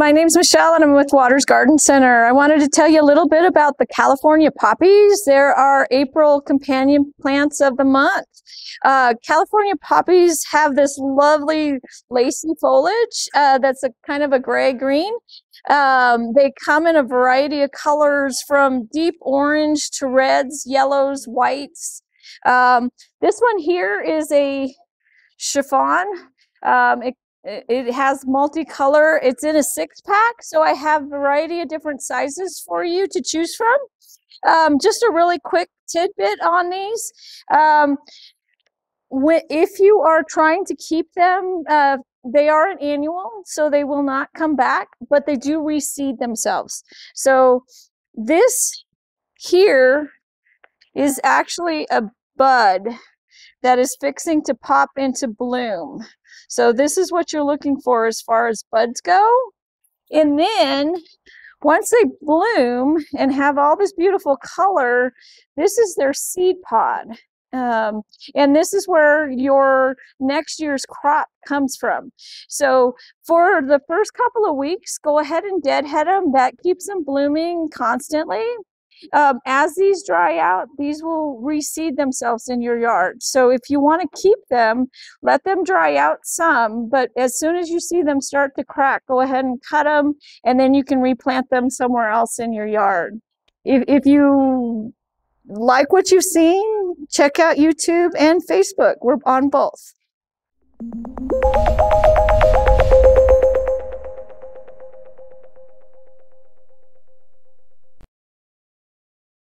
my name's Michelle and I'm with Watters Garden Center. I wanted to tell you a little bit about the California poppies. They're April companion plants of the month. Uh, California poppies have this lovely lacy foliage uh, that's a kind of a gray green. Um, they come in a variety of colors from deep orange to reds, yellows, whites. Um, this one here is a chiffon. Um, it it has multicolor. It's in a six pack, so I have a variety of different sizes for you to choose from. Um, just a really quick tidbit on these. Um, if you are trying to keep them, uh, they are an annual, so they will not come back, but they do reseed themselves. So this here is actually a bud that is fixing to pop into bloom. So this is what you're looking for as far as buds go. And then once they bloom and have all this beautiful color, this is their seed pod. Um, and this is where your next year's crop comes from. So for the first couple of weeks, go ahead and deadhead them. That keeps them blooming constantly. Um, as these dry out, these will reseed themselves in your yard. So if you want to keep them, let them dry out some, but as soon as you see them start to crack, go ahead and cut them, and then you can replant them somewhere else in your yard. If, if you like what you've seen, check out YouTube and Facebook. We're on both.